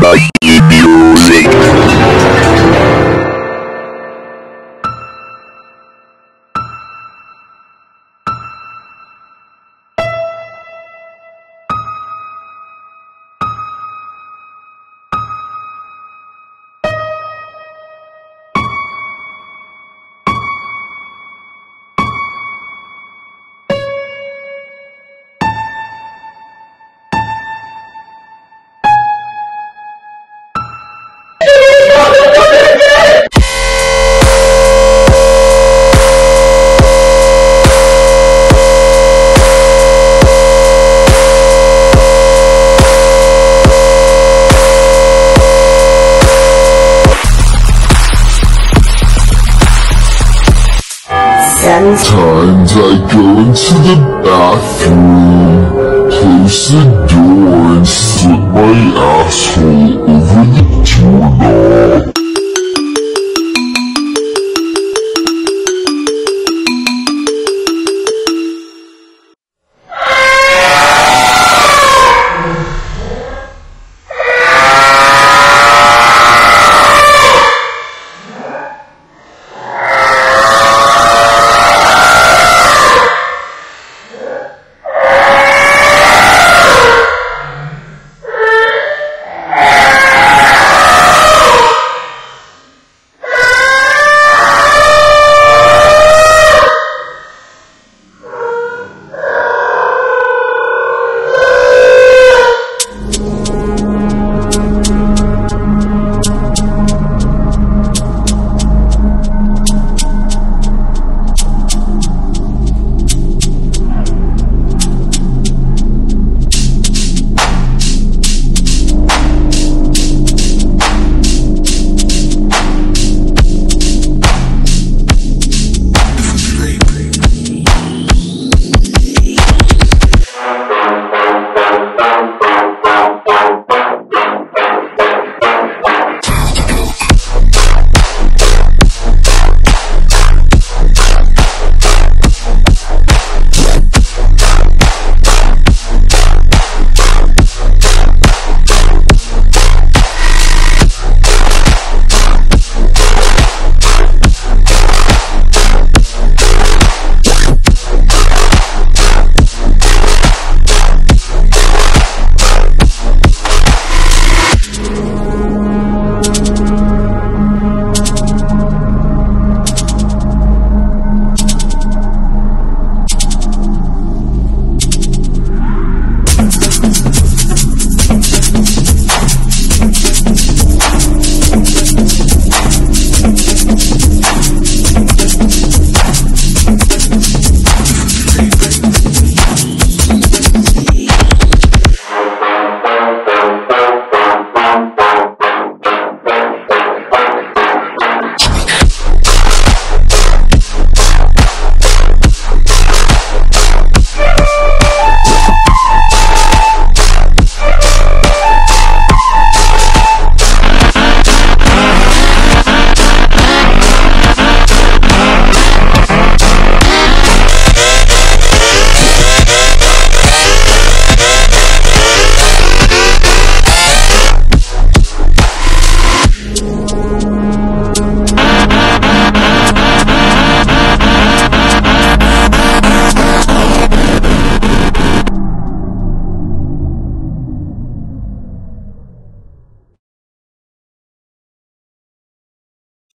by Sometimes I go into the bathroom, close the door, and slip my asshole over the doorknob.